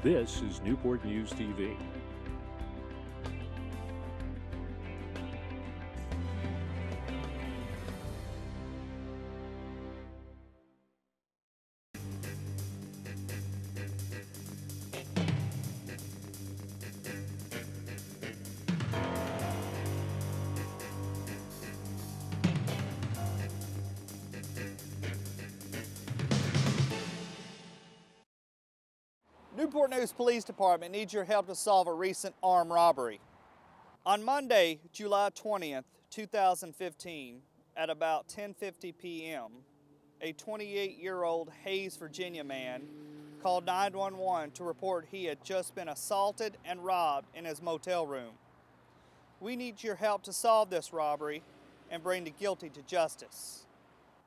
This is Newport News TV. Newport News Police Department needs your help to solve a recent armed robbery. On Monday, July 20th, 2015, at about 10:50 p.m., a 28-year-old Hayes, Virginia man called 911 to report he had just been assaulted and robbed in his motel room. We need your help to solve this robbery and bring the guilty to justice.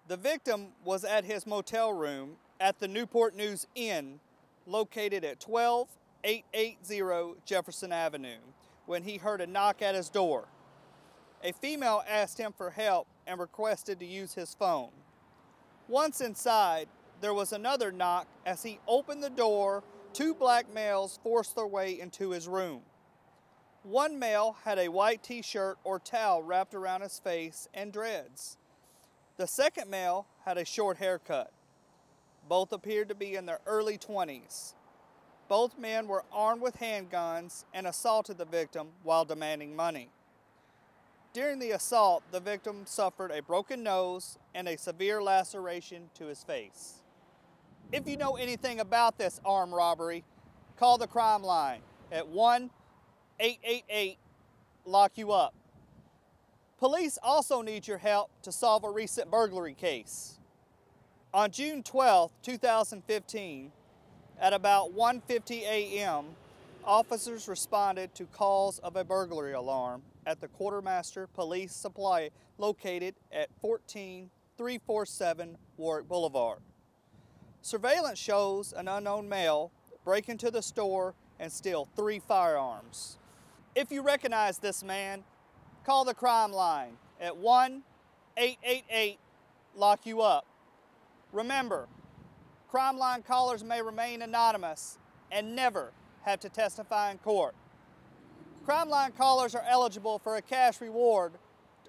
The victim was at his motel room at the Newport News Inn located at 12880 Jefferson Avenue when he heard a knock at his door. A female asked him for help and requested to use his phone. Once inside, there was another knock as he opened the door. Two black males forced their way into his room. One male had a white t shirt or towel wrapped around his face and dreads. The second male had a short haircut. Both appeared to be in their early 20s. Both men were armed with handguns and assaulted the victim while demanding money. During the assault, the victim suffered a broken nose and a severe laceration to his face. If you know anything about this armed robbery, call the crime line at 1 888 Lock You Up. Police also need your help to solve a recent burglary case. On June 12, 2015, at about 1:50 a.m., officers responded to calls of a burglary alarm at the Quartermaster Police Supply located at 14347 Warwick Boulevard. Surveillance shows an unknown male break into the store and steal three firearms. If you recognize this man, call the crime line at 1 888 Lock You Up. Remember, crime line callers may remain anonymous and never have to testify in court. Crime line callers are eligible for a cash reward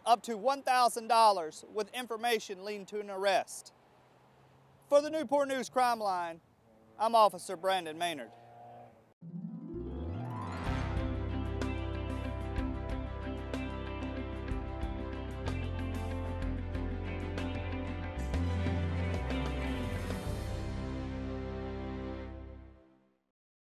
up to $1,000 with information leading to an arrest. For the Newport News Crime Line, I'm Officer Brandon Maynard.